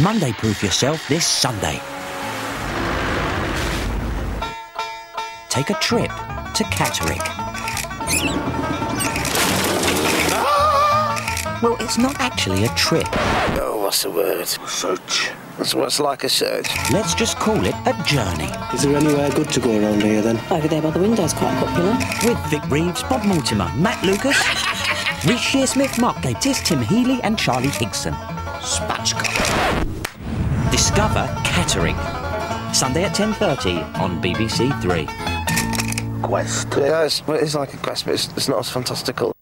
Monday proof yourself this Sunday. Take a trip to Catterick. Well, it's not actually a trip. Oh, what's the word? Search. That's what's like a search. Let's just call it a journey. Is there anywhere good to go around here then? Over there by the window's quite popular. With Vic Reeves, Bob Mortimer, Matt Lucas, Reece Shearsmith, Mark Gatiss, Tim Healy, and Charlie Higson. Spatchcock. Discover Catterick. Sunday at 10.30 on BBC Three. Quest. Yeah, it's, it's like a quest, but it's, it's not as fantastical.